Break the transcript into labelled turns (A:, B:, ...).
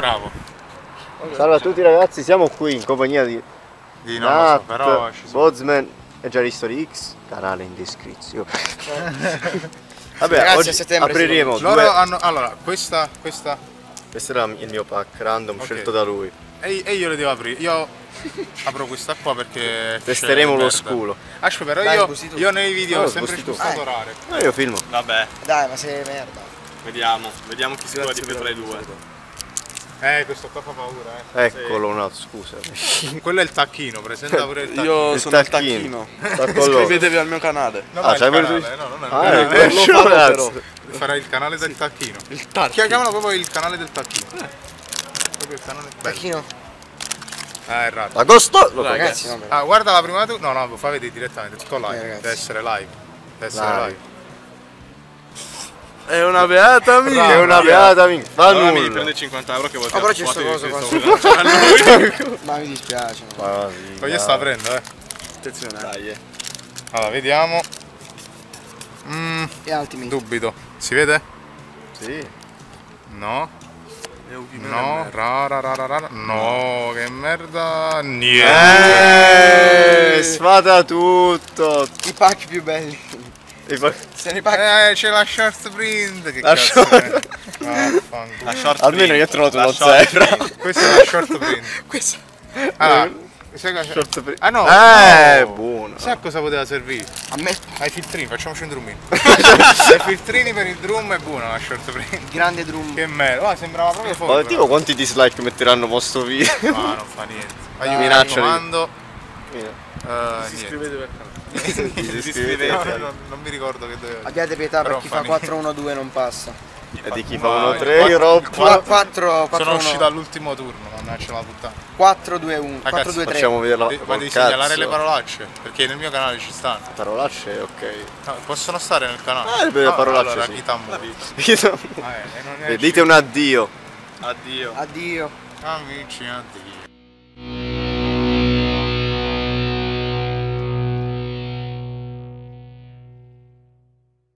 A: bravo.
B: Salve a tutti ragazzi, siamo qui in compagnia di
A: Di non lo so,
B: Nat,
A: però ci sono.
B: Bozman e Già History X, canale in descrizione. Vabbè,
C: Ragazzi,
B: oggi
C: a settembre
B: apriremo
A: Loro
B: due...
A: hanno. Allora, questa. questa.
B: Questo era il mio pack random
A: Ok.
B: scelto da lui.
A: E, e io le devo aprire. Io apro questa qua perché.
B: Testeremo lo scuro.
A: Aspetta, però
C: Dai,
A: io, io nei video
B: No,
A: ho sempre
B: tu.
A: spustato
C: Eh.
A: rare.
B: No, io filmo.
D: Vabbè,
C: Dai, ma sei merda.
D: vediamo, vediamo chi si trova di più tra i due.
A: Eh, questo qua fa paura, eh.
B: Eccolo un altro, scusa.
A: Quello è il tacchino, presenta pure il tacchino.
D: Io
B: Il
D: sono il
B: tacchino.
D: tacchino.
B: Tacco loro.
D: Iscrivetevi al mio canale.
A: No,
B: Ah,
A: ma è il
B: c'hai pure
A: canale, eh, no, non è il
B: Ah,
A: canale.
D: lo farò,
B: ragazzi.
A: Farà il canale del tacchino.
D: Il tacchino.
A: Chiamiamolo proprio il canale del tacchino. Proprio il canale. Bello.
C: Tacchino.
A: Ah, è errato.
B: Agosto! Lo
C: Ragazzi, vabbè.
A: Ah, guarda la prima tu. No, no, fa vedere direttamente, tutto live.
C: Eh, ragazzi.
A: Deve essere live. Deve essere
B: Live.
A: live.
D: È una beata mia.
B: È una beata minchia. Fa
D: Allora mi
B: nulla.
D: prende 50 euro che vuol
C: Ah, però c'è sta cosa qua. Ma mi dispiace. no.
B: Ma
A: io sta prendo, eh.
D: Attenzione. Dai. eh.
A: Allora, vediamo. Mm,
C: E Ultimate.
A: dubito. Si vede?
B: Sì.
A: No. No,
D: merda.
A: ra, ra, ra, ra, ra. no, che merda. Niente.
B: Eh, sfata tutto.
C: I pack più belli.
B: E poi-
C: Se ne pack.
A: Eh, c'è la short print. Che
B: La
A: cazzo
B: short-
A: è? Vaffanculo.
D: La short
B: Almeno
D: print.
B: io ho trovato
D: La
B: uno
D: short
B: zebra.
A: Questa è la short print.
C: Questo.
A: Ah,
B: Short print.
A: Ah no.
B: Eh,
A: no.
B: buono.
A: Sai a cosa poteva servire?
C: A me
A: Ai filtrini, facciamoci un drummino. Ai filtrini per il drum è buona la short print.
C: il grande drum.
A: Che merda, oh, sembrava proprio
B: Ma
A: fuori.
B: tipo quanti dislike metteranno posto video?
A: Ma non fa niente. Ma io mi raccomando.
D: Si
A: niente.
D: iscrivetevi al canale.
B: Si
D: iscrivete.
A: No, no, no, non mi ricordo che doveva
C: Abbiate pietà
A: Però
C: per chi
A: fa
C: fa 4-1-2 non passa.
B: E di chi fa uno
A: il
B: 3
A: quattro-
B: Europa.
A: il quattro-
C: 4
A: Sono uscito
C: 4
A: all'ultimo turno, mannaggia la puttana.
C: 4-2-1.
A: Ragazzi,
C: 4-2-3.
B: Facciamo vedere la
A: ma devi segnalare le parolacce, perché nel mio canale ci stanno.
B: Parolacce, ok.
A: No, possono stare nel canale.
B: Ah, le parolacce,
A: allora,
B: sì. Io non-
A: Eh,
B: dite un addio.
D: Addio.
C: Addio.
A: Amici, addio.